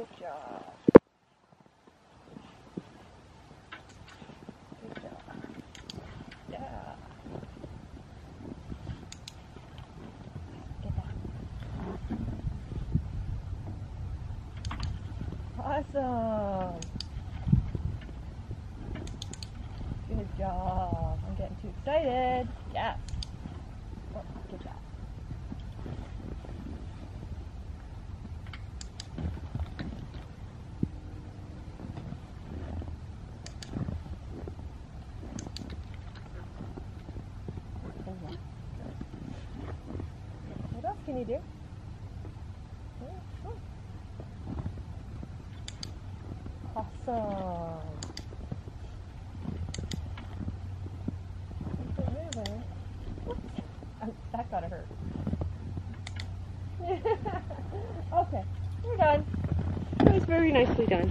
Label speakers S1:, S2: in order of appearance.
S1: Good job. Good job. Yeah. Awesome. Good job. I'm getting too excited. Yeah. Can you do? Awesome. Oh, that gotta hurt. okay, we're done. That was very nicely done.